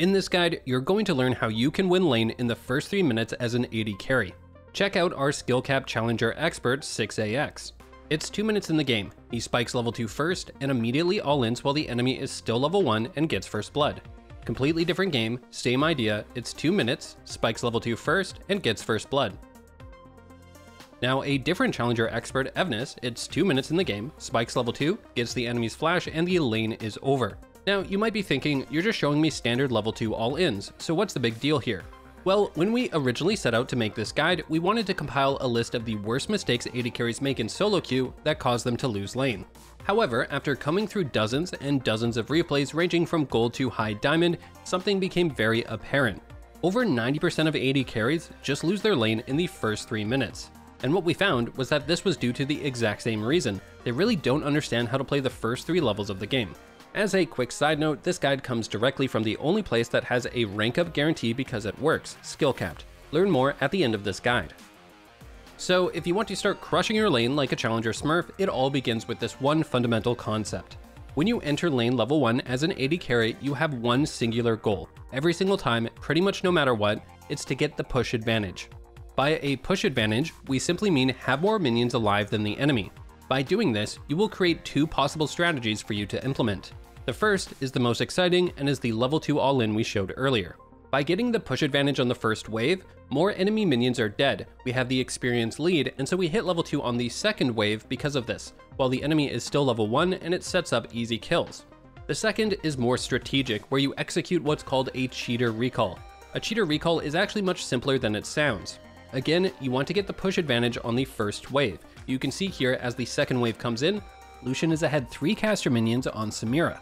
In this guide, you're going to learn how you can win lane in the first 3 minutes as an AD carry. Check out our Skill Capped challenger expert 6AX. It's 2 minutes in the game, he spikes level 2 first and immediately all-ins while the enemy is still level 1 and gets first blood. Completely different game, same idea, it's 2 minutes, spikes level 2 first and gets first blood. Now a different challenger expert, Evnus, it's 2 minutes in the game, spikes level 2, gets the enemy's flash and the lane is over. Now, you might be thinking, you're just showing me standard level 2 all-ins, so what's the big deal here? Well, when we originally set out to make this guide, we wanted to compile a list of the worst mistakes AD carries make in solo queue that cause them to lose lane. However, after coming through dozens and dozens of replays ranging from gold to high diamond, something became very apparent. Over 90% of AD carries just lose their lane in the first 3 minutes. And what we found was that this was due to the exact same reason. They really don't understand how to play the first 3 levels of the game. As a quick side note, this guide comes directly from the only place that has a rank up guarantee because it works, skill capped. Learn more at the end of this guide. So if you want to start crushing your lane like a challenger smurf, it all begins with this one fundamental concept. When you enter lane level 1 as an AD carry, you have one singular goal. Every single time, pretty much no matter what, it's to get the push advantage. By a push advantage, we simply mean have more minions alive than the enemy. By doing this, you will create two possible strategies for you to implement. The first is the most exciting and is the level 2 all-in we showed earlier. By getting the push advantage on the first wave, more enemy minions are dead, we have the experience lead, and so we hit level 2 on the second wave because of this, while the enemy is still level 1 and it sets up easy kills. The second is more strategic, where you execute what's called a cheater recall. A cheater recall is actually much simpler than it sounds. Again, you want to get the push advantage on the first wave. You can see here as the second wave comes in, Lucian is ahead 3 caster minions on Samira.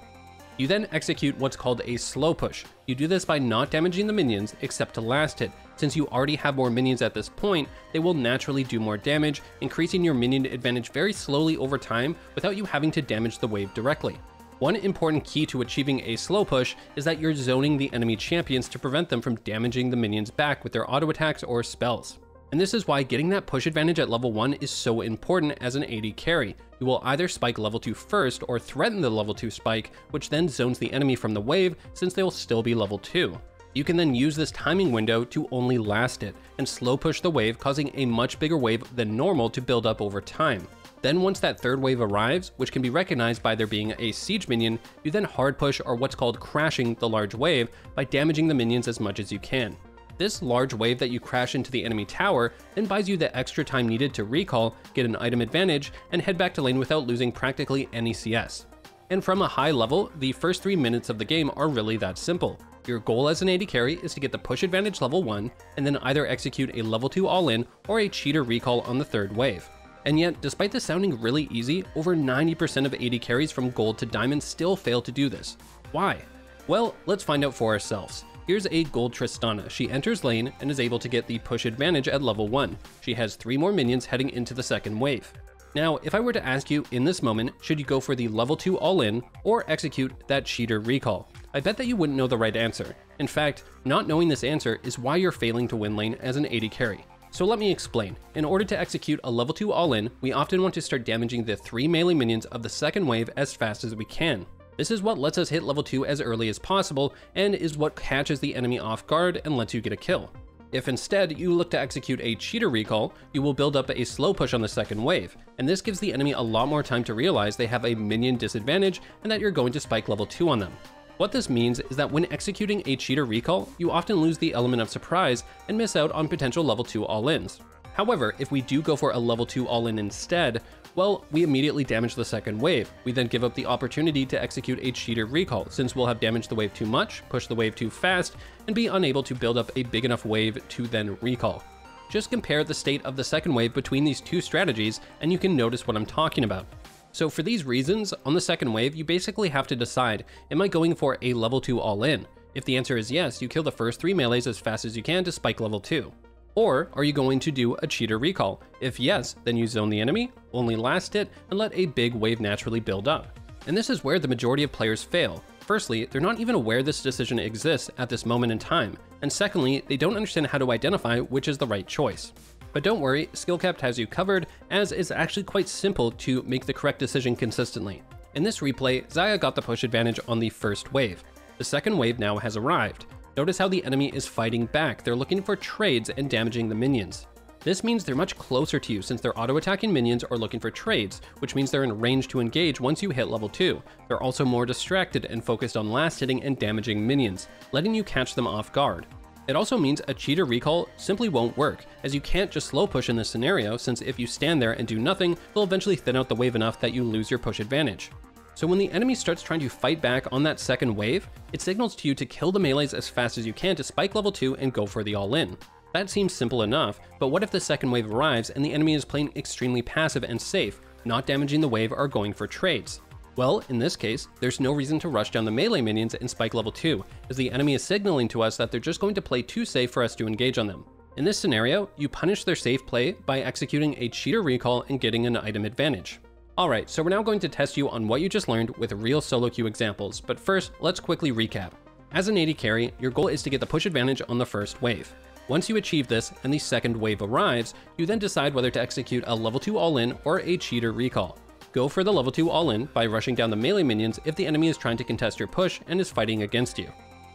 You then execute what's called a slow push. You do this by not damaging the minions except to last hit. Since you already have more minions at this point, they will naturally do more damage, increasing your minion advantage very slowly over time without you having to damage the wave directly. One important key to achieving a slow push is that you're zoning the enemy champions to prevent them from damaging the minions back with their auto attacks or spells. And this is why getting that push advantage at level 1 is so important as an AD carry. You will either spike level 2 first or threaten the level 2 spike, which then zones the enemy from the wave since they will still be level 2. You can then use this timing window to only last hit, and slow push the wave causing a much bigger wave than normal to build up over time. Then once that third wave arrives, which can be recognized by there being a siege minion, you then hard push or what's called crashing the large wave by damaging the minions as much as you can. This large wave that you crash into the enemy tower then buys you the extra time needed to recall, get an item advantage, and head back to lane without losing practically any CS. And from a high level, the first 3 minutes of the game are really that simple. Your goal as an AD carry is to get the push advantage level 1, and then either execute a level 2 all-in or a cheater recall on the third wave. And yet, despite this sounding really easy, over 90% of AD carries from gold to diamond still fail to do this. Why? Well, let's find out for ourselves. Here's a gold Tristana. She enters lane and is able to get the push advantage at level 1. She has 3 more minions heading into the second wave. Now, if I were to ask you in this moment, should you go for the level 2 all-in or execute that cheater recall? I bet that you wouldn't know the right answer. In fact, not knowing this answer is why you're failing to win lane as an AD carry. So let me explain. In order to execute a level 2 all-in, we often want to start damaging the 3 melee minions of the second wave as fast as we can. This is what lets us hit level 2 as early as possible, and is what catches the enemy off guard and lets you get a kill. If instead you look to execute a cheater recall, you will build up a slow push on the second wave, and this gives the enemy a lot more time to realize they have a minion disadvantage and that you're going to spike level 2 on them. What this means is that when executing a cheater recall, you often lose the element of surprise and miss out on potential level 2 all-ins. However, if we do go for a level 2 all-in instead, well, we immediately damage the second wave. We then give up the opportunity to execute a cheater recall, since we'll have damaged the wave too much, push the wave too fast, and be unable to build up a big enough wave to then recall. Just compare the state of the second wave between these two strategies, and you can notice what I'm talking about. So for these reasons, on the second wave, you basically have to decide, am I going for a level 2 all-in? If the answer is yes, you kill the first 3 melees as fast as you can to spike level 2. Or are you going to do a cheater recall? If yes, then you zone the enemy, only last hit, and let a big wave naturally build up. And this is where the majority of players fail. Firstly, they're not even aware this decision exists at this moment in time, and secondly, they don't understand how to identify which is the right choice. But don't worry, Skillcapped has you covered, as it's actually quite simple to make the correct decision consistently. In this replay, Xayah got the push advantage on the first wave. The second wave now has arrived. Notice how the enemy is fighting back, they're looking for trades and damaging the minions. This means they're much closer to you since their auto-attacking minions are looking for trades, which means they're in range to engage once you hit level 2. They're also more distracted and focused on last hitting and damaging minions, letting you catch them off guard. It also means a cheater recall simply won't work, as you can't just slow push in this scenario since if you stand there and do nothing, they'll eventually thin out the wave enough that you lose your push advantage. So when the enemy starts trying to fight back on that second wave, it signals to you to kill the melees as fast as you can to spike level 2 and go for the all-in. That seems simple enough, but what if the second wave arrives and the enemy is playing extremely passive and safe, not damaging the wave or going for trades? Well, in this case, there's no reason to rush down the melee minions in spike level 2, as the enemy is signaling to us that they're just going to play too safe for us to engage on them. In this scenario, you punish their safe play by executing a cheater recall and getting an item advantage. Alright, so we're now going to test you on what you just learned with real solo queue examples, but first, let's quickly recap. As an AD carry, your goal is to get the push advantage on the first wave. Once you achieve this and the second wave arrives, you then decide whether to execute a level 2 all-in or a cheater recall. Go for the level 2 all-in by rushing down the melee minions if the enemy is trying to contest your push and is fighting against you.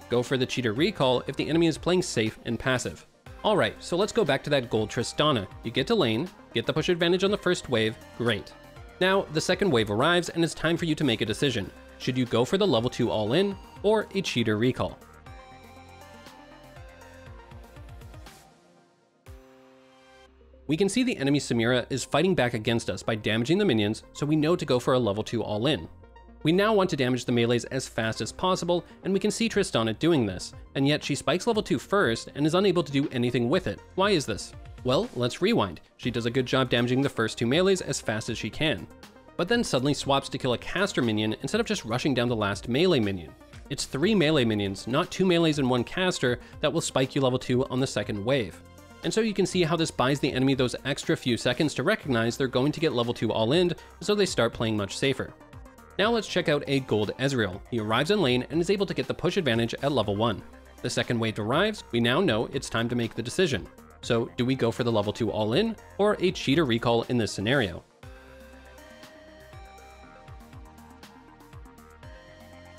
Go for the cheater recall if the enemy is playing safe and passive. Alright, so let's go back to that gold Tristana. You get to lane, get the push advantage on the first wave, great. Now, the second wave arrives and it's time for you to make a decision. Should you go for the level 2 all-in or a cheater recall? We can see the enemy Samira is fighting back against us by damaging the minions, so we know to go for a level 2 all-in. We now want to damage the melees as fast as possible, and we can see Tristana doing this, and yet she spikes level 2 first and is unable to do anything with it. Why is this? Well, let's rewind. She does a good job damaging the first two melees as fast as she can, but then suddenly swaps to kill a caster minion instead of just rushing down the last melee minion. It's three melee minions, not two melees and one caster, that will spike you level 2 on the second wave and so you can see how this buys the enemy those extra few seconds to recognize they're going to get level 2 all-in, so they start playing much safer. Now let's check out a gold Ezreal. He arrives in lane and is able to get the push advantage at level 1. The second wave arrives, we now know it's time to make the decision. So do we go for the level 2 all-in, or a cheater recall in this scenario?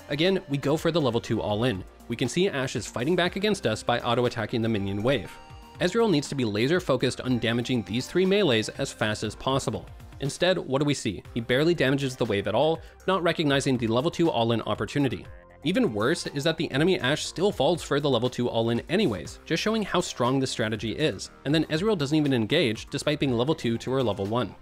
Again, we go for the level 2 all-in. We can see Ashe is fighting back against us by auto-attacking the minion wave. Ezreal needs to be laser focused on damaging these three melees as fast as possible. Instead, what do we see? He barely damages the wave at all, not recognizing the level 2 all-in opportunity. Even worse is that the enemy Ashe still falls for the level 2 all-in anyways, just showing how strong this strategy is, and then Ezreal doesn't even engage despite being level 2 to her level 1.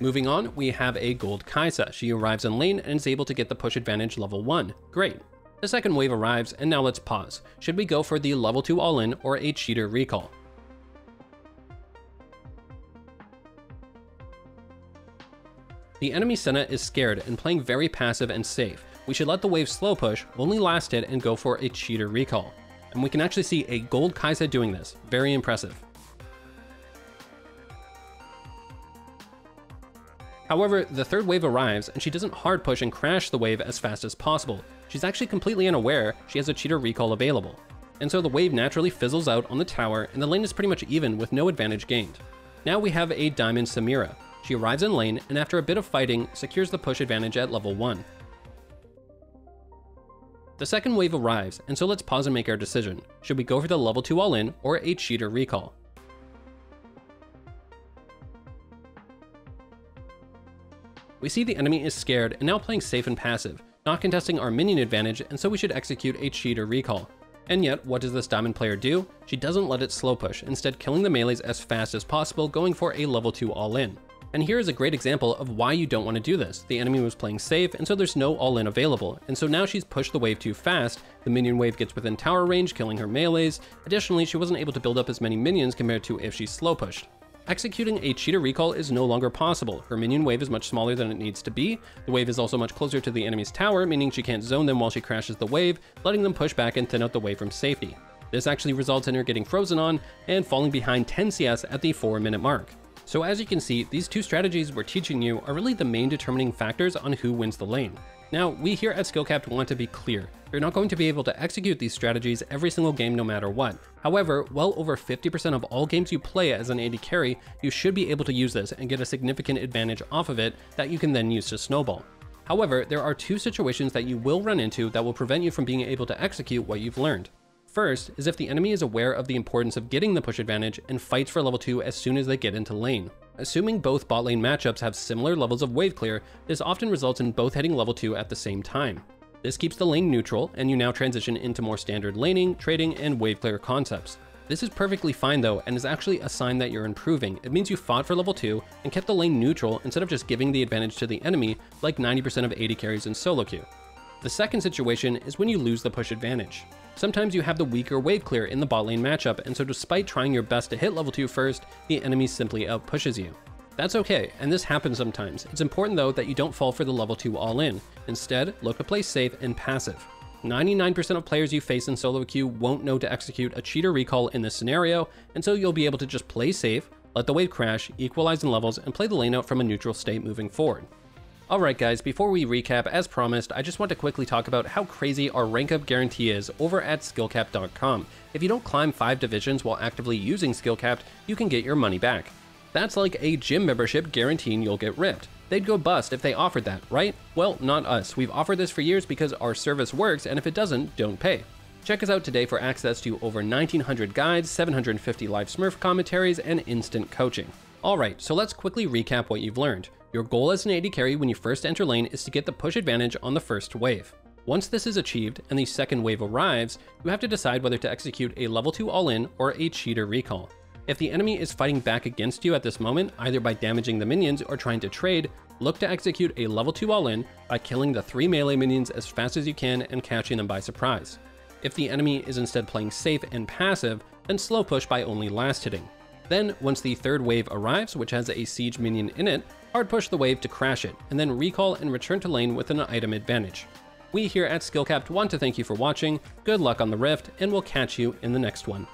Moving on, we have a gold Kai'Sa. She arrives in lane and is able to get the push advantage level 1. Great. The second wave arrives, and now let's pause. Should we go for the level 2 all-in or a cheater recall? The enemy Senna is scared and playing very passive and safe. We should let the wave slow push, only last hit, and go for a cheater recall. And we can actually see a gold Kai'Sa doing this. Very impressive. However, the third wave arrives, and she doesn't hard push and crash the wave as fast as possible. She's actually completely unaware she has a cheater recall available. And so the wave naturally fizzles out on the tower, and the lane is pretty much even with no advantage gained. Now we have a Diamond Samira. She arrives in lane, and after a bit of fighting, secures the push advantage at level 1. The second wave arrives, and so let's pause and make our decision. Should we go for the level 2 all-in, or a cheater recall? We see the enemy is scared and now playing safe and passive, not contesting our minion advantage, and so we should execute a cheater recall. And yet, what does this diamond player do? She doesn't let it slow push, instead killing the melees as fast as possible, going for a level 2 all-in. And here is a great example of why you don't want to do this. The enemy was playing safe, and so there's no all-in available. And so now she's pushed the wave too fast, the minion wave gets within tower range, killing her melees. Additionally, she wasn't able to build up as many minions compared to if she slow pushed. Executing a cheater recall is no longer possible. Her minion wave is much smaller than it needs to be. The wave is also much closer to the enemy's tower, meaning she can't zone them while she crashes the wave, letting them push back and thin out the wave from safety. This actually results in her getting frozen on and falling behind 10 CS at the 4 minute mark. So as you can see, these two strategies we're teaching you are really the main determining factors on who wins the lane. Now, we here at Skillcapped want to be clear. You're not going to be able to execute these strategies every single game no matter what. However, well over 50% of all games you play as an AD carry, you should be able to use this and get a significant advantage off of it that you can then use to snowball. However, there are two situations that you will run into that will prevent you from being able to execute what you've learned. First is if the enemy is aware of the importance of getting the push advantage and fights for level 2 as soon as they get into lane. Assuming both bot lane matchups have similar levels of wave clear, this often results in both hitting level 2 at the same time. This keeps the lane neutral, and you now transition into more standard laning, trading, and wave clear concepts. This is perfectly fine though, and is actually a sign that you're improving. It means you fought for level 2 and kept the lane neutral instead of just giving the advantage to the enemy like 90% of AD carries in solo queue. The second situation is when you lose the push advantage. Sometimes you have the weaker wave clear in the bot lane matchup, and so despite trying your best to hit level 2 first, the enemy simply outpushes you. That's okay, and this happens sometimes. It's important though that you don't fall for the level 2 all-in. Instead, look to play safe and passive. 99% of players you face in solo queue won't know to execute a cheater recall in this scenario, and so you'll be able to just play safe, let the wave crash, equalize in levels, and play the lane out from a neutral state moving forward. Alright guys, before we recap, as promised, I just want to quickly talk about how crazy our rank up guarantee is over at skill-capped.com. If you don't climb 5 divisions while actively using skillcapped, you can get your money back. That's like a gym membership guaranteeing you'll get ripped. They'd go bust if they offered that, right? Well, not us. We've offered this for years because our service works, and if it doesn't, don't pay. Check us out today for access to over 1900 guides, 750 live Smurf commentaries, and instant coaching. Alright, so let's quickly recap what you've learned. Your goal as an AD carry when you first enter lane is to get the push advantage on the first wave. Once this is achieved and the second wave arrives, you have to decide whether to execute a level 2 all-in or a cheater recall. If the enemy is fighting back against you at this moment, either by damaging the minions or trying to trade, look to execute a level 2 all-in by killing the 3 melee minions as fast as you can and catching them by surprise. If the enemy is instead playing safe and passive, then slow push by only last hitting. Then, once the third wave arrives, which has a siege minion in it, hard push the wave to crash it, and then recall and return to lane with an item advantage. We here at Skillcapped want to thank you for watching, good luck on the Rift, and we'll catch you in the next one.